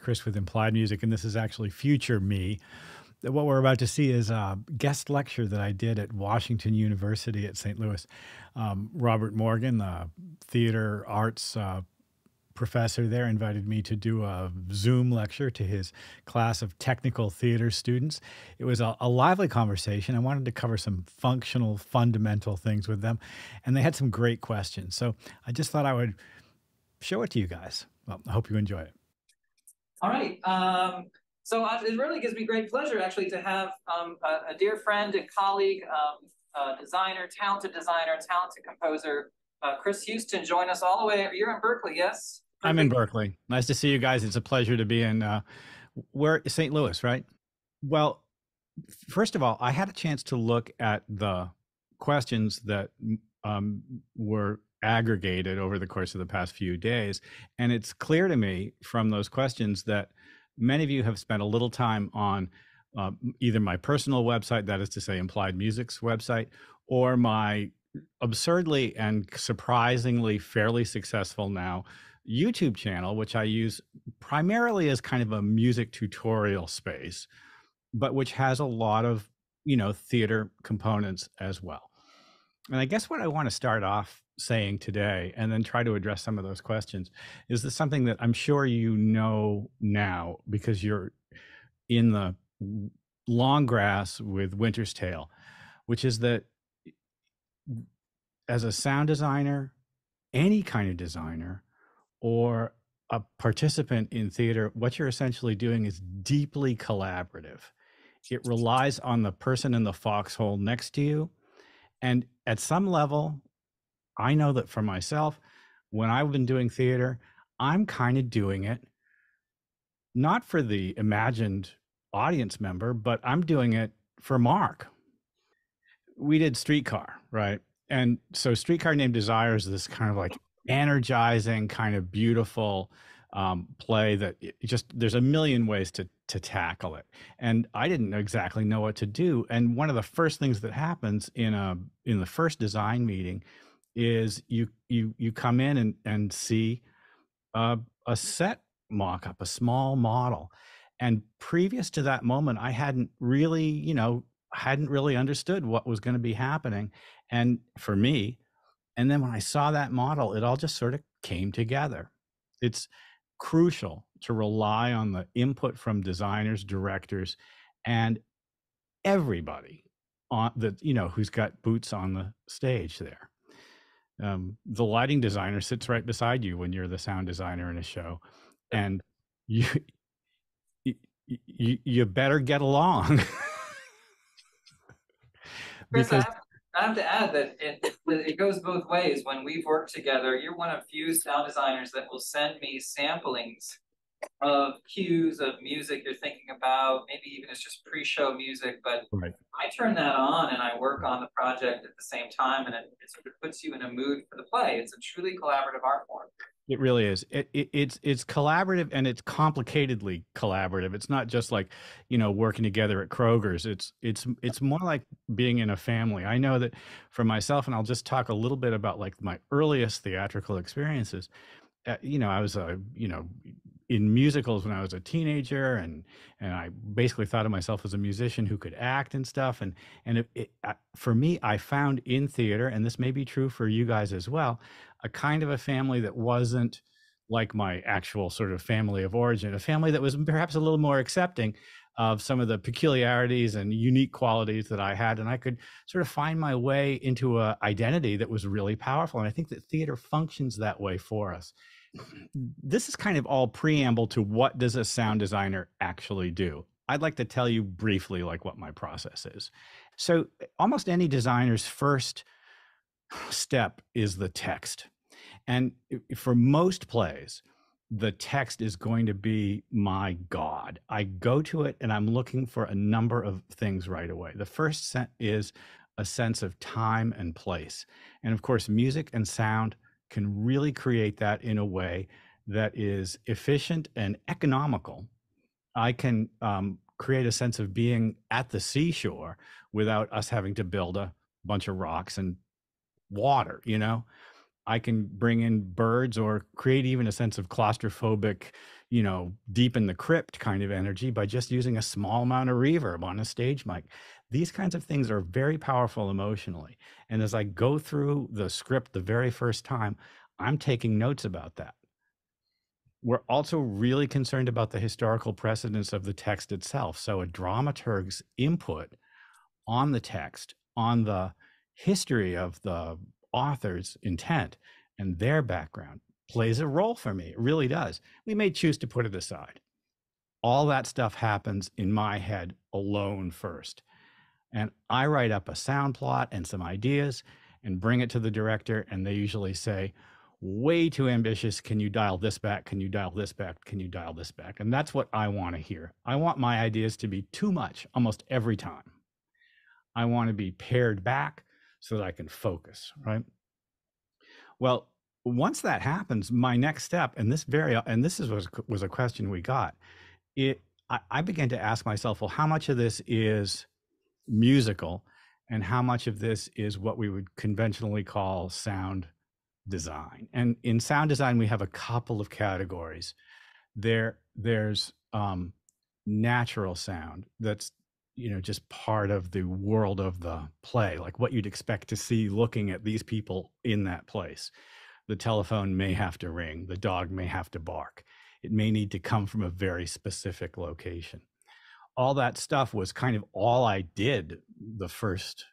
Chris with Implied Music, and this is actually future me. What we're about to see is a guest lecture that I did at Washington University at St. Louis. Um, Robert Morgan, the theater arts uh, professor there, invited me to do a Zoom lecture to his class of technical theater students. It was a, a lively conversation. I wanted to cover some functional, fundamental things with them, and they had some great questions. So I just thought I would show it to you guys. Well, I hope you enjoy it. All right. Um, so uh, it really gives me great pleasure actually to have um, a, a, dear friend and colleague, um, designer, talented designer, talented composer, uh, Chris Houston, join us all the way. You're in Berkeley, yes? I'm in Berkeley. Nice to see you guys. It's a pleasure to be in. Uh, where St. Louis, right? Well, first of all, I had a chance to look at the questions that um, were aggregated over the course of the past few days. And it's clear to me from those questions that many of you have spent a little time on uh, either my personal website, that is to say, Implied Music's website, or my absurdly and surprisingly fairly successful now YouTube channel, which I use primarily as kind of a music tutorial space, but which has a lot of, you know, theater components as well. And I guess what I want to start off saying today and then try to address some of those questions is this something that i'm sure you know now because you're in the long grass with winter's tale which is that as a sound designer any kind of designer or a participant in theater what you're essentially doing is deeply collaborative. It relies on the person in the foxhole next to you and at some level I know that for myself, when I've been doing theater, I'm kind of doing it not for the imagined audience member, but I'm doing it for Mark. We did Streetcar, right? And so Streetcar Named Desire is this kind of like oh. energizing, kind of beautiful um, play that just there's a million ways to to tackle it. And I didn't exactly know what to do. And one of the first things that happens in a in the first design meeting is you you you come in and and see a, a set mock-up a small model and previous to that moment i hadn't really you know hadn't really understood what was going to be happening and for me and then when i saw that model it all just sort of came together it's crucial to rely on the input from designers directors and everybody on the you know who's got boots on the stage there. Um, the lighting designer sits right beside you when you're the sound designer in a show and you you, you better get along. Because I have to add that it, it goes both ways. When we've worked together, you're one of few sound designers that will send me samplings of cues of music you're thinking about, maybe even it's just pre-show music, but right. I turn that on and I work on the project at the same time and it, it, sort of puts you in a mood for the play. It's a truly collaborative art form. It really is. It, it, it's it's collaborative and it's complicatedly collaborative. It's not just like, you know, working together at Kroger's. It's it's it's more like being in a family. I know that for myself, and I'll just talk a little bit about like my earliest theatrical experiences. Uh, you know, I was a you know in musicals when I was a teenager, and and I basically thought of myself as a musician who could act and stuff. And and it, it, for me, I found in theater, and this may be true for you guys as well, a kind of a family that wasn't like my actual sort of family of origin, a family that was perhaps a little more accepting of some of the peculiarities and unique qualities that I had, and I could sort of find my way into a identity that was really powerful. And I think that theater functions that way for us this is kind of all preamble to what does a sound designer actually do. I'd like to tell you briefly like what my process is. So almost any designer's first step is the text. And for most plays, the text is going to be my God. I go to it and I'm looking for a number of things right away. The first set is a sense of time and place. And of course, music and sound can really create that in a way that is efficient and economical. I can um, create a sense of being at the seashore without us having to build a bunch of rocks and water, you know? I can bring in birds or create even a sense of claustrophobic, you know, deep in the crypt kind of energy by just using a small amount of reverb on a stage mic. These kinds of things are very powerful emotionally. And as I go through the script the very first time, I'm taking notes about that. We're also really concerned about the historical precedence of the text itself. So a dramaturg's input on the text, on the history of the author's intent and their background plays a role for me. It really does. We may choose to put it aside. All that stuff happens in my head alone first. And I write up a sound plot and some ideas and bring it to the director. And they usually say, way too ambitious. Can you dial this back? Can you dial this back? Can you dial this back? And that's what I want to hear. I want my ideas to be too much almost every time. I want to be pared back so that I can focus, right? Well, once that happens, my next step, and this very, and this is was was a question we got. It, I, I began to ask myself, well, how much of this is musical, and how much of this is what we would conventionally call sound design? And in sound design, we have a couple of categories. There, there's um, natural sound that's you know just part of the world of the play like what you'd expect to see looking at these people in that place. The telephone may have to ring the dog may have to bark. It may need to come from a very specific location. All that stuff was kind of all i did the first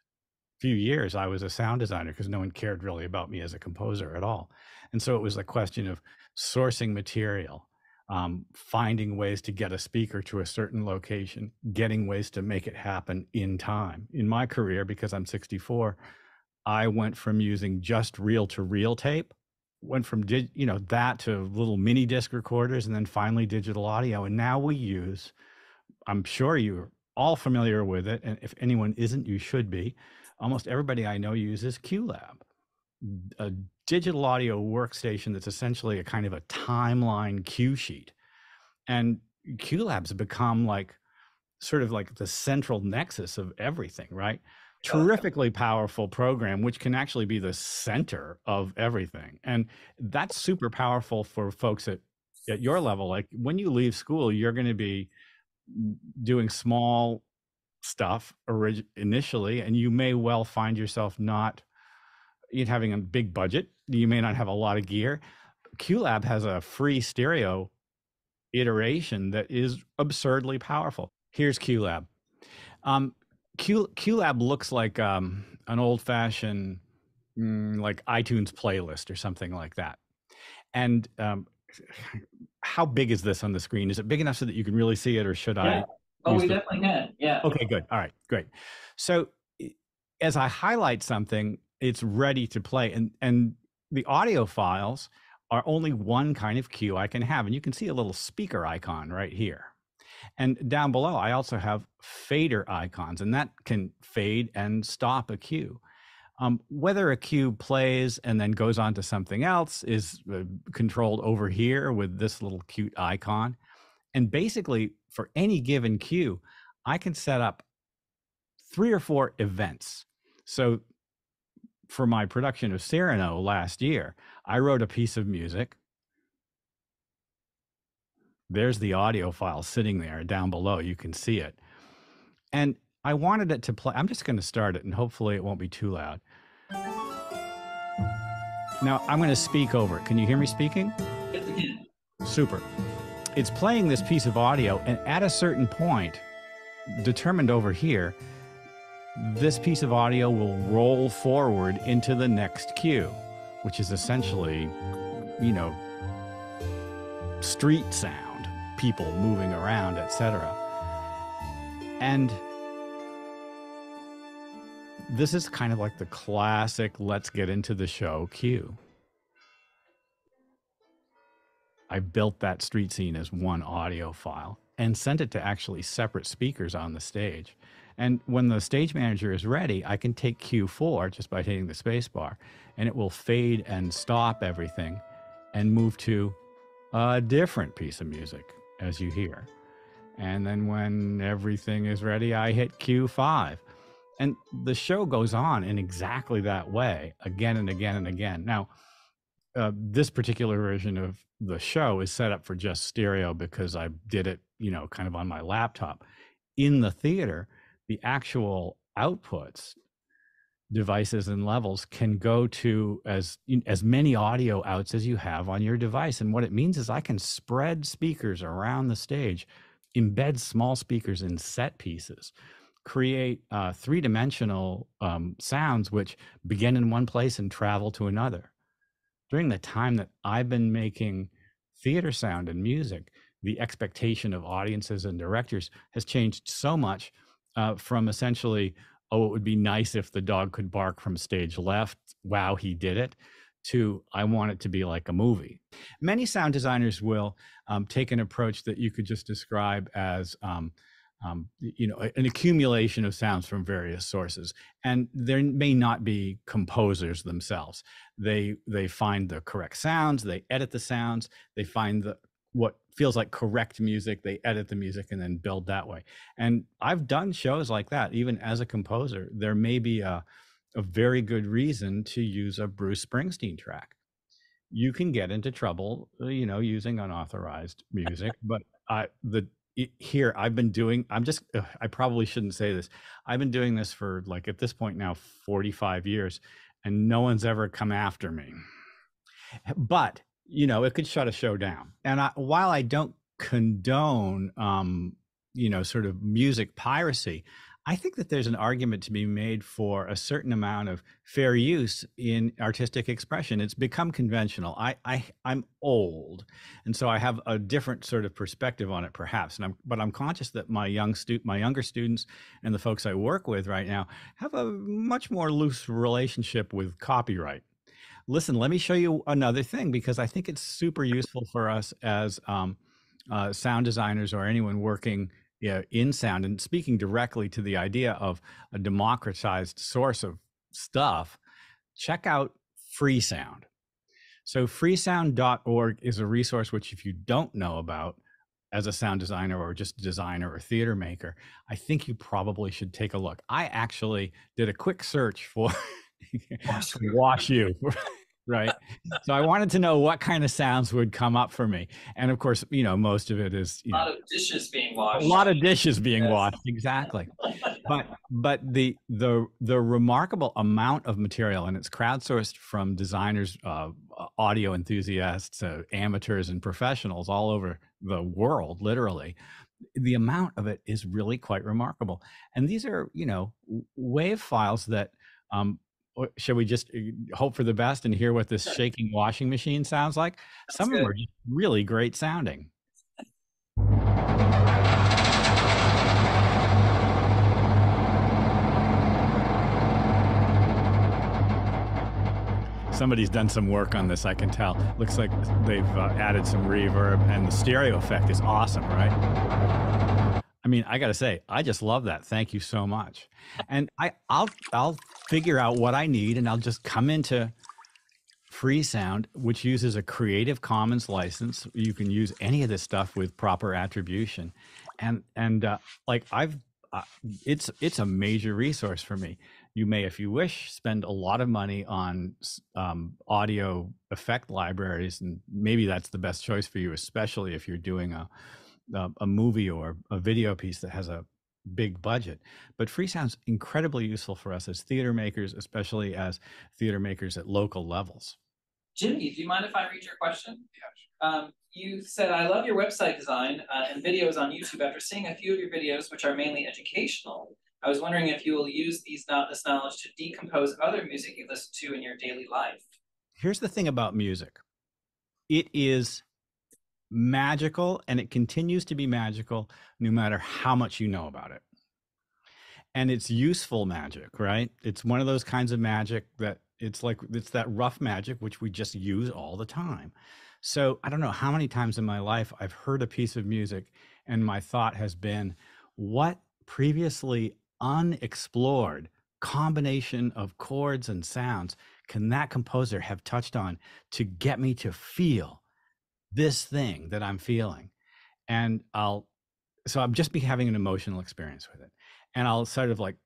few years. I was a sound designer because no one cared really about me as a composer at all. And so it was a question of sourcing material um, finding ways to get a speaker to a certain location, getting ways to make it happen in time. In my career, because I'm 64, I went from using just reel to reel tape, went from you know that to little mini disc recorders, and then finally digital audio. And now we use, I'm sure you're all familiar with it, and if anyone isn't, you should be. Almost everybody I know uses QLab a digital audio workstation that's essentially a kind of a timeline cue sheet. And QLab's have become like sort of like the central nexus of everything, right? Terrifically powerful program, which can actually be the center of everything. And that's super powerful for folks at, at your level. Like when you leave school, you're going to be doing small stuff initially, and you may well find yourself not you're having a big budget. You may not have a lot of gear. QLab has a free stereo iteration that is absurdly powerful. Here's QLab. Um, Q, QLab looks like um, an old fashioned, mm, like iTunes playlist or something like that. And um, how big is this on the screen? Is it big enough so that you can really see it, or should yeah. I? Oh, we the... definitely can. Yeah. Okay, good. All right, great. So as I highlight something, it's ready to play and and the audio files are only one kind of cue I can have and you can see a little speaker icon right here. And down below I also have fader icons and that can fade and stop a cue. Um, whether a cue plays and then goes on to something else is uh, controlled over here with this little cute icon. And basically for any given cue I can set up three or four events. So for my production of Cyrano last year, I wrote a piece of music. There's the audio file sitting there down below. You can see it. And I wanted it to play. I'm just going to start it and hopefully it won't be too loud. Now I'm going to speak over it. Can you hear me speaking? Super. It's playing this piece of audio, and at a certain point, determined over here, this piece of audio will roll forward into the next cue, which is essentially, you know, street sound, people moving around, etc. And this is kind of like the classic let's get into the show cue. I built that street scene as one audio file and sent it to actually separate speakers on the stage. And when the stage manager is ready, I can take Q4 just by hitting the spacebar, and it will fade and stop everything and move to a different piece of music as you hear. And then when everything is ready, I hit Q5. And the show goes on in exactly that way again and again and again. Now, uh, this particular version of the show is set up for just stereo because I did it, you know, kind of on my laptop. In the theater, the actual outputs devices and levels can go to as as many audio outs as you have on your device. And what it means is i can spread speakers around the stage embed small speakers in set pieces create uh, three-dimensional um, sounds which begin in one place and travel to another. During the time that i've been making theater sound and music the expectation of audiences and directors has changed so much uh, from essentially oh, it would be nice if the dog could bark from stage left. Wow, he did it. To I want it to be like a movie. Many sound designers will um, take an approach that you could just describe as um, um, you know an accumulation of sounds from various sources and there may not be composers themselves they they find the correct sounds they edit the sounds they find the what feels like correct music they edit the music and then build that way. And i've done shows like that even as a composer there may be a, a very good reason to use a bruce springsteen track. You can get into trouble uh, you know using unauthorized music but i the here i've been doing i'm just i probably shouldn't say this. I've been doing this for like at this point now 45 years and no one's ever come after me. But you know, it could shut a show down. And I, while I don't condone, um, you know, sort of music piracy, I think that there's an argument to be made for a certain amount of fair use in artistic expression. It's become conventional. I, I I'm old, and so I have a different sort of perspective on it, perhaps. And I'm, but I'm conscious that my young stu- my younger students and the folks I work with right now have a much more loose relationship with copyright listen, let me show you another thing because I think it's super useful for us as um, uh, sound designers or anyone working you know, in sound and speaking directly to the idea of a democratized source of stuff. Check out Freesound. So, freesound.org is a resource which, if you don't know about, as a sound designer or just a designer or theater maker, I think you probably should take a look. I actually did a quick search for wash, Wash U right. So i wanted to know what kind of sounds would come up for me. And of course you know most of it is a lot know, of dishes being washed. a lot of dishes being yes. washed exactly. But but the the the remarkable amount of material and it's crowdsourced from designers uh, audio enthusiasts uh, amateurs and professionals all over the world literally the amount of it is really quite remarkable. And these are you know wave files that um, should we just uh, hope for the best and hear what this shaking washing machine sounds like? That's Some good. of them are really great sounding. Somebody's done some work on this, I can tell. Looks like they've uh, added some reverb, and the stereo effect is awesome, right? I mean, I got to say, I just love that. Thank you so much. And I, I'll, I'll figure out what I need, and I'll just come into Freesound, which uses a Creative Commons license. You can use any of this stuff with proper attribution, and and uh, like I've, uh, it's it's a major resource for me. You may, if you wish, spend a lot of money on um, audio effect libraries, and maybe that's the best choice for you, especially if you're doing a uh, a movie or a video piece that has a big budget. But Freesound's incredibly useful for us as theater makers, especially as theater makers at local levels. Jimmy, do you mind if I read your question? Yeah. Um, you said, I love your website design uh, and videos on YouTube. After seeing a few of your videos, which are mainly educational, I was wondering if you will use these not this knowledge to decompose other music you listen to in your daily life. Here's the thing about music. It is magical and it continues to be magical no matter how much you know about it. And it's useful magic, right? It's one of those kinds of magic that it's like it's that rough magic which we just use all the time. So I don't know how many times in my life I've heard a piece of music and my thought has been, what previously unexplored combination of chords and sounds can that composer have touched on to get me to feel this thing that I'm feeling. And I'll, so I'm just be having an emotional experience with it. And I'll sort of like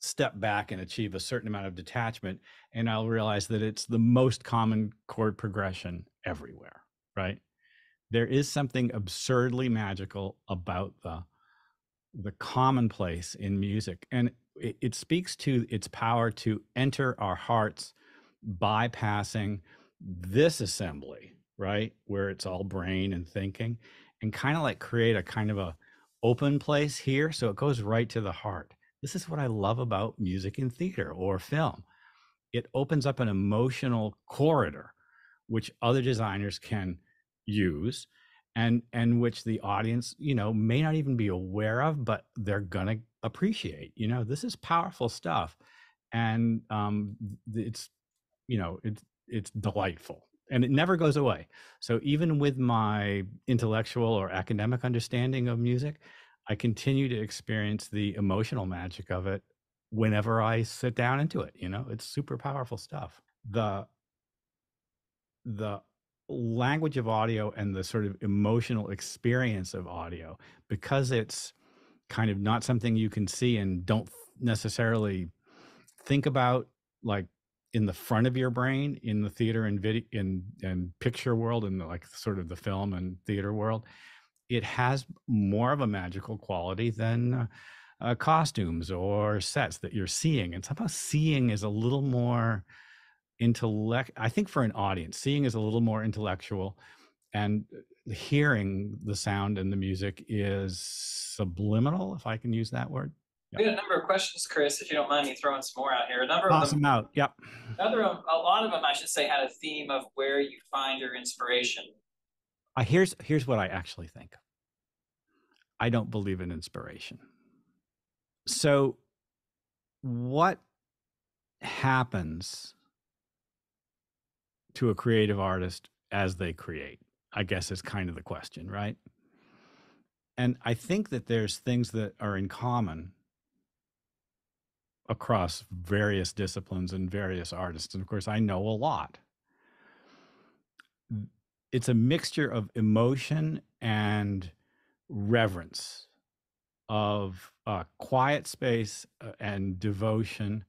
step back and achieve a certain amount of detachment and i'll realize that it's the most common chord progression everywhere right there is something absurdly magical about the the commonplace in music and it, it speaks to its power to enter our hearts bypassing this assembly right where it's all brain and thinking and kind of like create a kind of a open place here so it goes right to the heart. This is what I love about music and theater or film. It opens up an emotional corridor, which other designers can use and and which the audience you know may not even be aware of but they're gonna appreciate you know? This is powerful stuff and um it's you know it's it's delightful and it never goes away so even with my intellectual or academic understanding of music I continue to experience the emotional magic of it whenever I sit down into it. You know, it's super powerful stuff. The the language of audio and the sort of emotional experience of audio, because it's kind of not something you can see and don't necessarily think about like in the front of your brain in the theater and video in and picture world and like sort of the film and theater world it has more of a magical quality than uh, uh, costumes or sets that you're seeing. And somehow seeing is a little more intellect. I think for an audience, seeing is a little more intellectual, and uh, hearing the sound and the music is subliminal, if I can use that word. Yep. We had a number of questions, Chris. If you don't mind me throwing some more out here, a number of them out. Yep. Another, a lot of them, I should say, had a theme of where you find your inspiration. Uh, here's here's what I actually think. I don't believe in inspiration. So, what happens to a creative artist as they create? I guess is kind of the question, right? And I think that there's things that are in common across various disciplines and various artists. And of course, I know a lot. It's a mixture of emotion and reverence of uh, quiet space uh, and devotion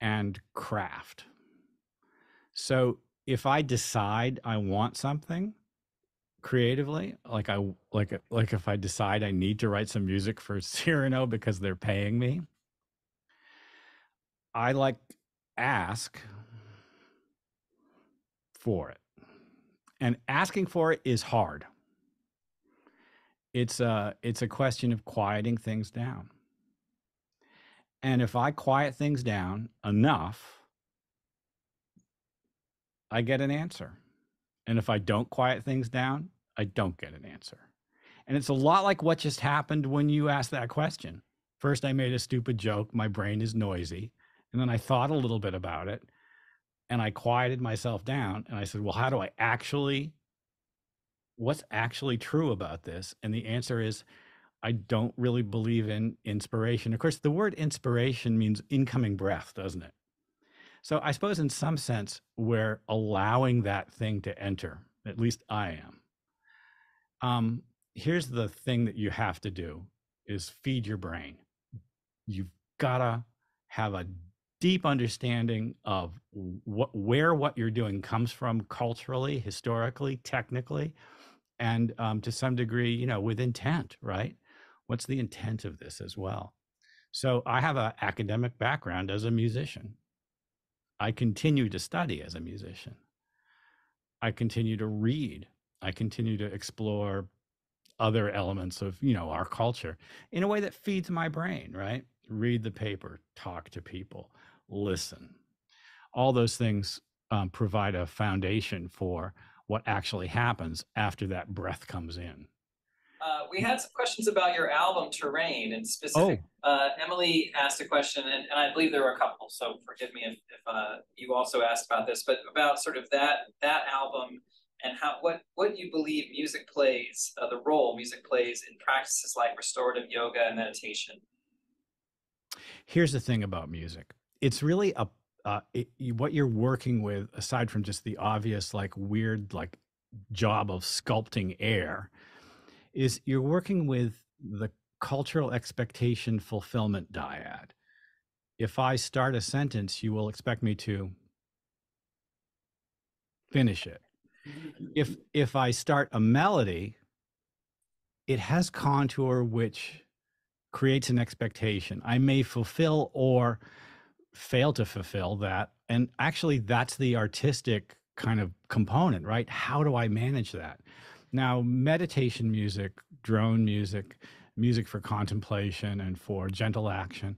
and craft. So if I decide I want something creatively, like I like like if I decide I need to write some music for Cyrano because they're paying me, I like ask for it. And asking for it is hard. It's a it's a question of quieting things down. And if i quiet things down enough i get an answer. And if i don't quiet things down i don't get an answer. And it's a lot like what just happened when you asked that question. First i made a stupid joke. My brain is noisy and then i thought a little bit about it and i quieted myself down and i said well how do i actually what's actually true about this? And the answer is, I don't really believe in inspiration. Of course, the word inspiration means incoming breath, doesn't it? So I suppose in some sense, we're allowing that thing to enter. At least I am. Um, here's the thing that you have to do is feed your brain. You've gotta have a deep understanding of where what you're doing comes from culturally, historically, technically, and um, to some degree, you know, with intent, right? What's the intent of this as well? So I have an academic background as a musician. I continue to study as a musician. I continue to read. I continue to explore other elements of, you know, our culture in a way that feeds my brain, right? Read the paper, talk to people, listen. All those things um, provide a foundation for what actually happens after that breath comes in. Uh, we had some questions about your album Terrain and specific. Oh. Uh, Emily asked a question, and, and, I believe there were a couple. So forgive me if, if uh, you also asked about this, but about sort of that that album and how what what you believe music plays, uh, the role music plays in practices like restorative yoga and meditation. Here's the thing about music: it's really a uh, it, what you're working with, aside from just the obvious, like weird, like job of sculpting air, is you're working with the cultural expectation fulfillment dyad. if I start a sentence, you will expect me to finish it. If if I start a melody, it has contour which creates an expectation. I may fulfill or fail to fulfill that. And actually that's the artistic kind of component, right? How do I manage that? Now, meditation music, drone music, music for contemplation and for gentle action,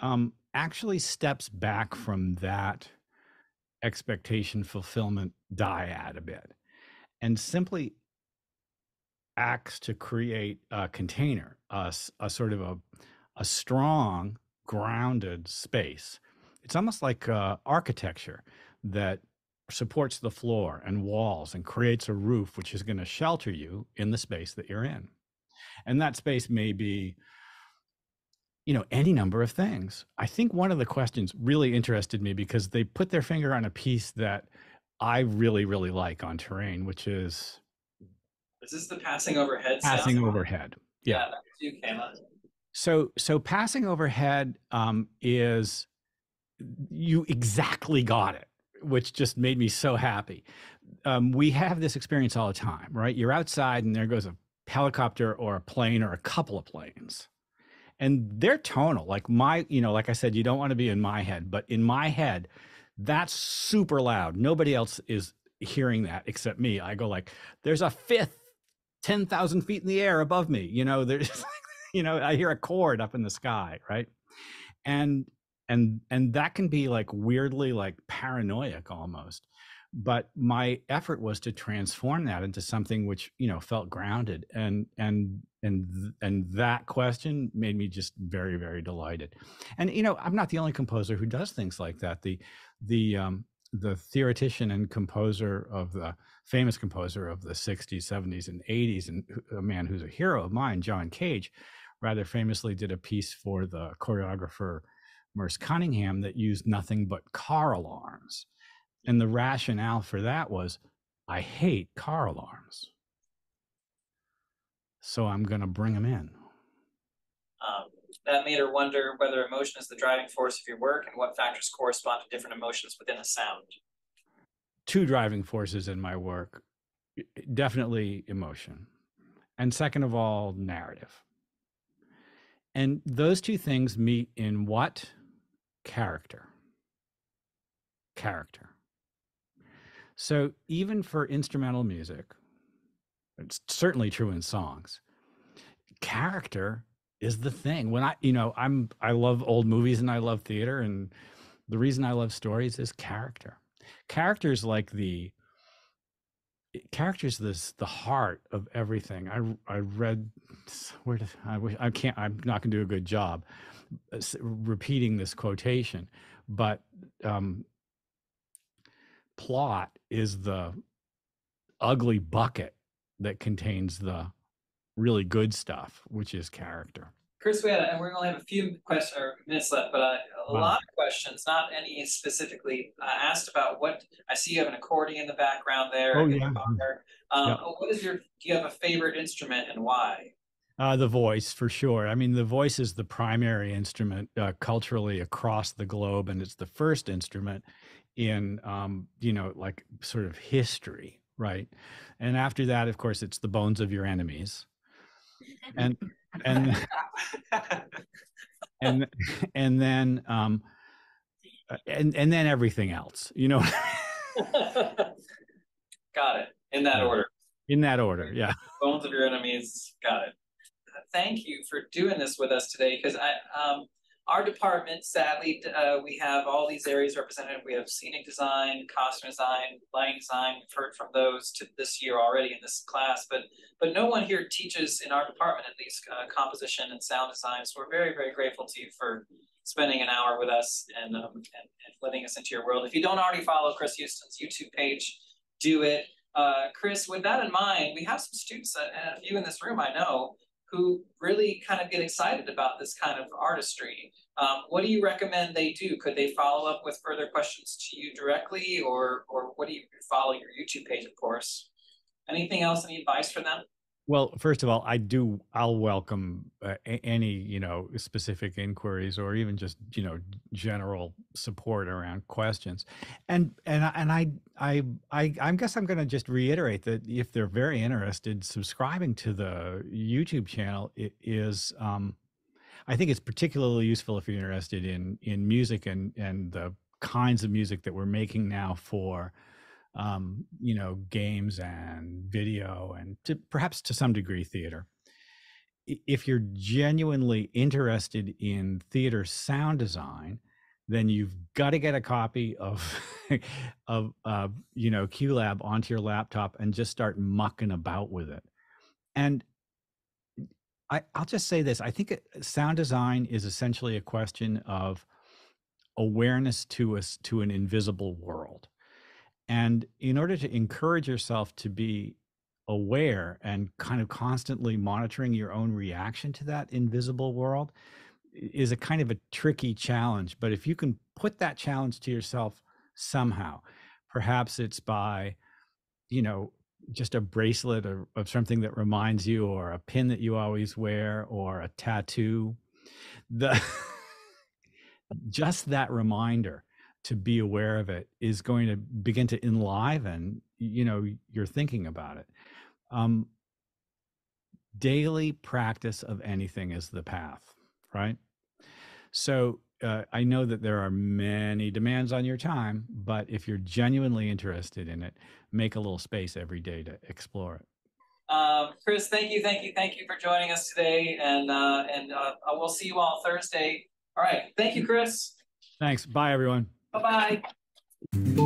um, actually steps back from that expectation fulfillment dyad a bit and simply acts to create a container, a, a sort of a, a strong, grounded space. It's almost like uh, architecture that supports the floor and walls and creates a roof which is going to shelter you in the space that you're in. And that space may be you know any number of things i think one of the questions really interested me because they put their finger on a piece that i really really like on terrain which is is this the passing overhead passing sound? overhead yeah, yeah you came on. So so passing overhead um, is you exactly got it which just made me so happy. Um, we have this experience all the time right? You're outside and there goes a helicopter or a plane or a couple of planes and they're tonal like my you know like i said you don't want to be in my head but in my head that's super loud. Nobody else is hearing that except me. I go like there's a fifth 10,000 feet in the air above me you know? There's you know i hear a chord up in the sky right? And and and that can be like weirdly like paranoid almost but my effort was to transform that into something which you know felt grounded and and and and that question made me just very very delighted. And you know i'm not the only composer who does things like that. The the um the theoretician and composer of the famous composer of the 60s 70s and 80s and a man who's a hero of mine john cage rather famously did a piece for the choreographer merce cunningham that used nothing but car alarms and the rationale for that was I hate car alarms. So I'm going to bring them in. Um, that made her wonder whether emotion is the driving force of your work and what factors correspond to different emotions within a sound. Two driving forces in my work definitely emotion. And second of all, narrative. And those two things meet in what? Character. Character. So even for instrumental music, it's certainly true in songs. Character is the thing. When I, you know, I'm I love old movies and I love theater and the reason I love stories is character. Characters like the characters this the heart of everything. I I read where did I wish I can't I'm not going to do a good job uh, repeating this quotation, but um plot is the ugly bucket that contains the really good stuff, which is character. Chris, we had, and we're only have a few questions or minutes left, but uh, a wow. lot of questions, not any specifically uh, asked about what I see. You have an accordion in the background there. Oh yeah. Um, yep. What is your? Do you have a favorite instrument and why? Uh, the voice, for sure. I mean, the voice is the primary instrument uh, culturally across the globe, and it's the first instrument in um, you know like sort of history right and after that of course it's the bones of your enemies and and and and then um and and then everything else you know? Got it. In that order. In that order yeah. Bones of your enemies got it. Thank you for doing this with us today because i um our department, sadly, uh, we have all these areas represented. We have scenic design, costume design, lighting design. We've heard from those to this year already in this class, but but no one here teaches in our department at least uh, composition and sound design. So we're very very grateful to you for spending an hour with us and, um, and, and letting us into your world. If you don't already follow Chris Houston's YouTube page, do it. Uh, Chris, with that in mind, we have some students uh, and a few in this room I know who really kind of get excited about this kind of artistry. Um, what do you recommend they do? Could they follow up with further questions to you directly, or or what do you follow your YouTube page, of course? Anything else? Any advice for them? Well, first of all, I do. I'll welcome uh, any you know specific inquiries or even just you know general support around questions, and and and I I I I guess I'm going to just reiterate that if they're very interested, subscribing to the YouTube channel is. Um, I think it's particularly useful if you're interested in in music and and the kinds of music that we're making now for um, you know, games and video and to, perhaps to some degree theater. If you're genuinely interested in theater sound design, then you've got to get a copy of of uh, you know QLab onto your laptop and just start mucking about with it. And I, I'll just say this: I think sound design is essentially a question of awareness to us to an invisible world and in order to encourage yourself to be aware and kind of constantly monitoring your own reaction to that invisible world is a kind of a tricky challenge. But if you can put that challenge to yourself somehow, perhaps it's by, you know, just a bracelet of, of something that reminds you, or a pin that you always wear, or a tattoo. The just that reminder to be aware of it is going to begin to enliven you know your thinking about it um, daily practice of anything is the path right so uh, i know that there are many demands on your time but if you're genuinely interested in it make a little space every day to explore it um, Chris, thank you, thank you, thank you for joining us today, and uh, and uh, we'll see you all Thursday. All right, thank you, Chris. Thanks. Bye, everyone. Bye bye.